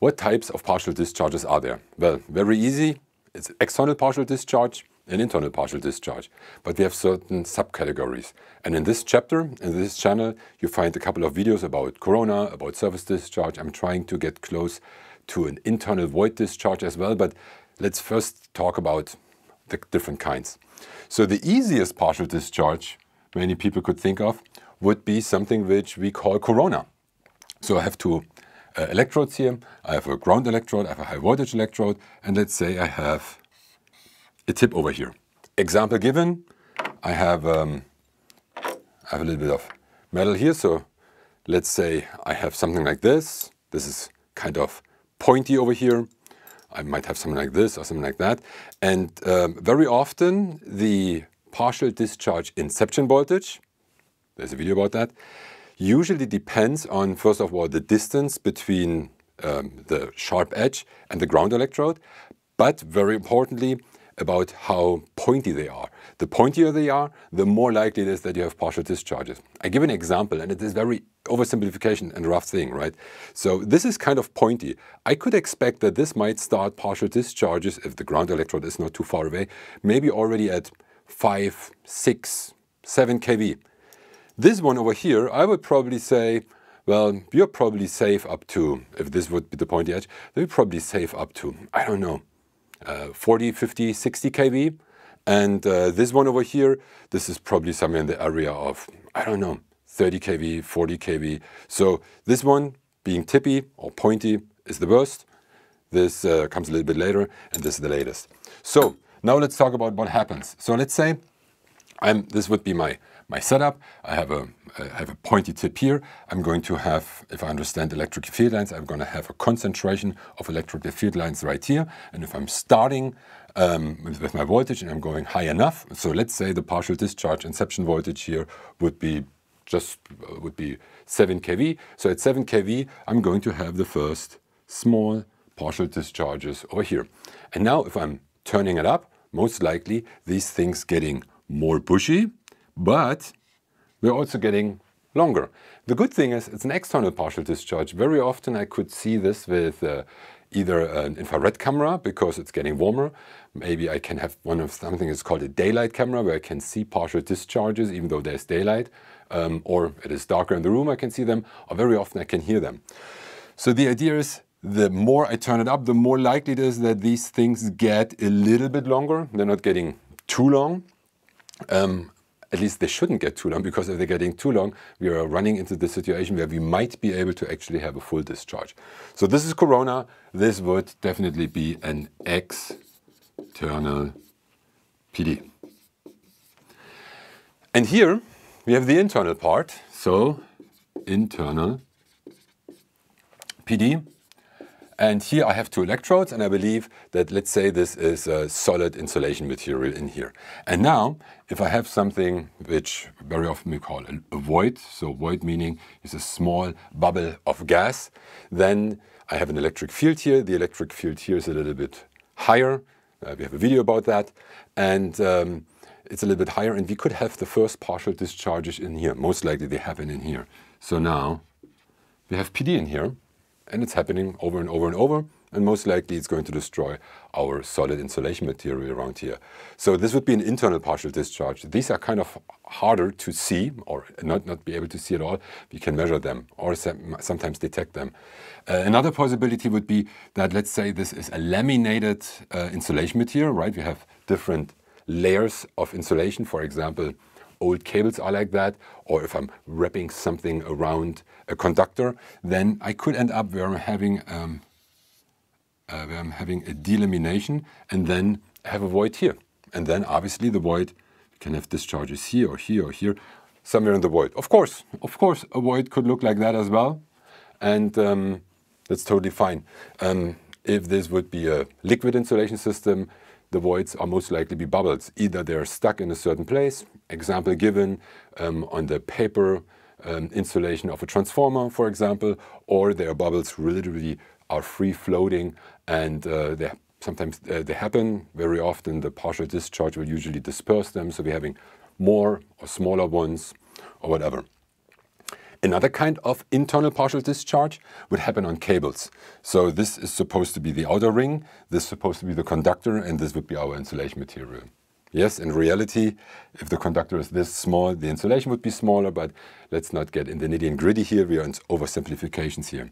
What types of partial discharges are there? Well, very easy. It's external partial discharge and internal partial discharge. But we have certain subcategories. And in this chapter, in this channel, you find a couple of videos about corona, about surface discharge. I'm trying to get close to an internal void discharge as well. But let's first talk about the different kinds. So the easiest partial discharge many people could think of would be something which we call corona. So I have two uh, electrodes here. I have a ground electrode, I have a high voltage electrode, and let's say I have a tip over here. Example given, I have, um, I have a little bit of metal here. So let's say I have something like this. This is kind of pointy over here. I might have something like this or something like that. And um, very often the partial discharge inception voltage, there's a video about that, usually depends on, first of all, the distance between um, the sharp edge and the ground electrode, but very importantly, about how pointy they are. The pointier they are, the more likely it is that you have partial discharges. I give an example, and it is very oversimplification and rough thing, right? So this is kind of pointy. I could expect that this might start partial discharges if the ground electrode is not too far away, maybe already at 5, 6, 7 kV. This one over here, I would probably say, well, you're probably safe up to, if this would be the pointy edge, they're probably safe up to, I don't know, uh, 40, 50, 60 kV. And uh, this one over here, this is probably somewhere in the area of, I don't know, 30 kV, 40 kV. So this one being tippy or pointy is the worst. This uh, comes a little bit later, and this is the latest. So now let's talk about what happens. So let's say I'm, this would be my my setup. I have a, I have a pointy tip here. I'm going to have, if I understand electric field lines, I'm going to have a concentration of electric field lines right here. And if I'm starting um, with, my voltage and I'm going high enough, so let's say the partial discharge inception voltage here would be just uh, would be 7 kV. So at 7 kV, I'm going to have the first small partial discharges over here. And now if I'm turning it up, most likely these things getting more bushy, but we're also getting longer. The good thing is it's an external partial discharge. Very often I could see this with uh, either an infrared camera because it's getting warmer. Maybe I can have one of something that's called a daylight camera where I can see partial discharges even though there's daylight. Um, or it is darker in the room, I can see them, or very often I can hear them. So the idea is the more I turn it up, the more likely it is that these things get a little bit longer. They're not getting too long. Um, at least they shouldn't get too long because if they're getting too long, we are running into the situation where we might be able to actually have a full discharge. So this is Corona. This would definitely be an external PD. And here we have the internal part. So internal PD. And here I have two electrodes, and I believe that, let's say this is a solid insulation material in here. And now, if I have something which very often we call a void, so void meaning is a small bubble of gas, then I have an electric field here. The electric field here is a little bit higher. Uh, we have a video about that. And um, it's a little bit higher, and we could have the first partial discharges in here. Most likely they happen in here. So now we have PD in here and it's happening over and over and over and most likely it's going to destroy our solid insulation material around here. So this would be an internal partial discharge. These are kind of harder to see or not, not be able to see at all. We can measure them or sometimes detect them. Uh, another possibility would be that let's say this is a laminated uh, insulation material, right? We have different layers of insulation, for example, old cables are like that, or if I'm wrapping something around a conductor, then I could end up where I'm having um, uh, where I'm having a delamination and then have a void here. And then obviously the void can have discharges here or here or here, somewhere in the void. Of course, of course, a void could look like that as well. And um, that's totally fine. Um, if this would be a liquid insulation system, the voids are most likely be bubbles. Either they're stuck in a certain place, example given um, on the paper um, insulation of a transformer, for example, or their bubbles literally are free floating and uh, they sometimes uh, they happen. Very often the partial discharge will usually disperse them, so we're having more or smaller ones or whatever. Another kind of internal partial discharge would happen on cables. So this is supposed to be the outer ring, this is supposed to be the conductor, and this would be our insulation material. Yes, in reality, if the conductor is this small, the insulation would be smaller, but let's not get in the nitty and gritty here. We are in oversimplifications here.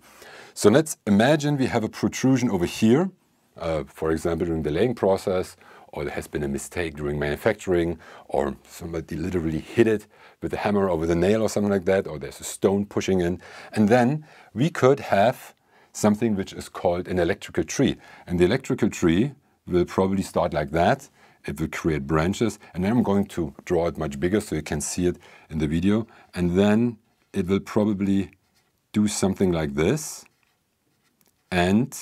So let's imagine we have a protrusion over here, uh, for example, during the laying process, or there has been a mistake during manufacturing, or somebody literally hit it with a hammer or with a nail or something like that, or there's a stone pushing in. And then we could have something which is called an electrical tree. And the electrical tree will probably start like that it will create branches. And then I'm going to draw it much bigger so you can see it in the video. And then it will probably do something like this. And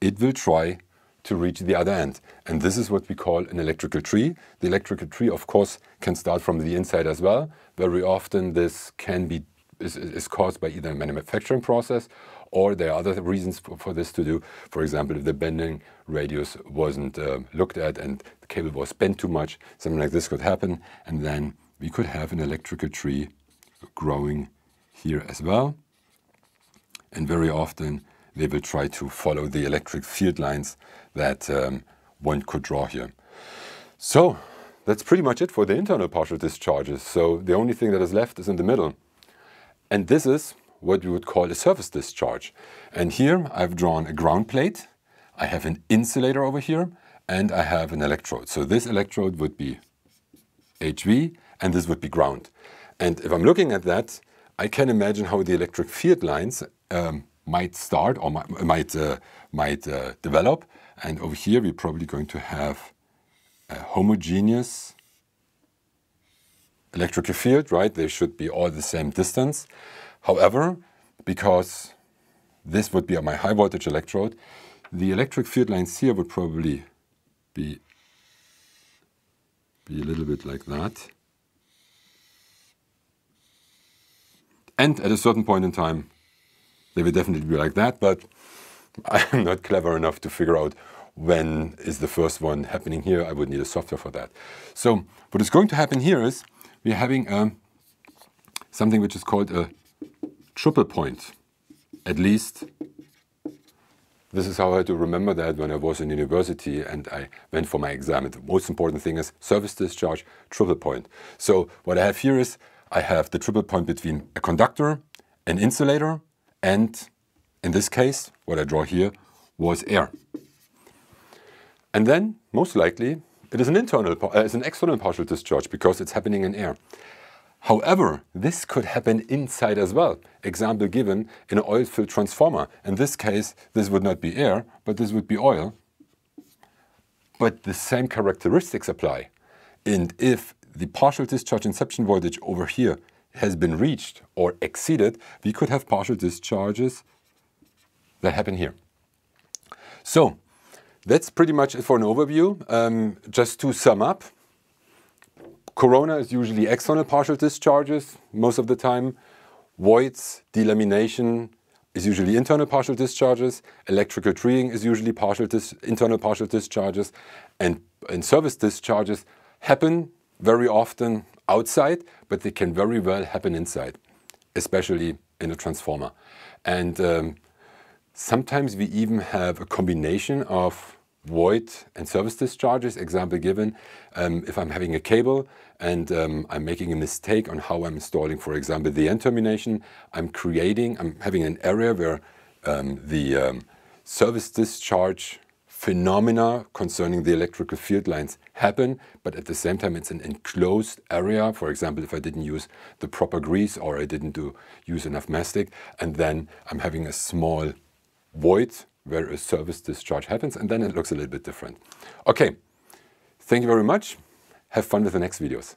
it will try to reach the other end. And this is what we call an electrical tree. The electrical tree, of course, can start from the inside as well. Very often this can be is, is caused by either a manufacturing process or there are other reasons for, for, this to do. For example, if the bending radius wasn't uh, looked at and the cable was bent too much, something like this could happen. And then we could have an electrical tree growing here as well. And very often they will try to follow the electric field lines that um, one could draw here. So that's pretty much it for the internal partial discharges. So the only thing that is left is in the middle. And this is what we would call a surface discharge. And here I've drawn a ground plate, I have an insulator over here, and I have an electrode. So this electrode would be HV, and this would be ground. And if I'm looking at that, I can imagine how the electric field lines um, might start or might, might, uh, might uh, develop. And over here, we're probably going to have a homogeneous electrical field, right? They should be all the same distance. However, because this would be my high voltage electrode, the electric field lines here would probably be, be a little bit like that. And at a certain point in time, they would definitely be like that, but I'm not clever enough to figure out when is the first one happening here. I would need a software for that. So what is going to happen here is we're having um, something which is called a triple point, at least. This is how I had to remember that when I was in university and I went for my exam. And the most important thing is surface discharge, triple point. So what I have here is I have the triple point between a conductor, an insulator, and in this case, what I draw here was air. And then, most likely, it is an internal, uh, it's an external partial discharge because it's happening in air. However, this could happen inside as well. Example given in an oil-filled transformer. In this case, this would not be air, but this would be oil. But the same characteristics apply. And if the partial discharge inception voltage over here has been reached or exceeded, we could have partial discharges that happen here. So that's pretty much it for an overview. Um, just to sum up, Corona is usually external partial discharges most of the time. Voids, delamination is usually internal partial discharges. Electrical treeing is usually partial internal partial discharges. And, and surface discharges happen very often outside, but they can very well happen inside, especially in a transformer. And um, sometimes we even have a combination of void and surface discharges, example given, um, if I'm having a cable and um, I'm making a mistake on how I'm installing, for example, the end termination, I'm creating, I'm having an area where um, the um, surface discharge phenomena concerning the electrical field lines happen, but at the same time it's an enclosed area. For example, if I didn't use the proper grease or I didn't do use enough mastic, and then I'm having a small void where a surface discharge happens, and then it looks a little bit different. Okay, thank you very much. Have fun with the next videos.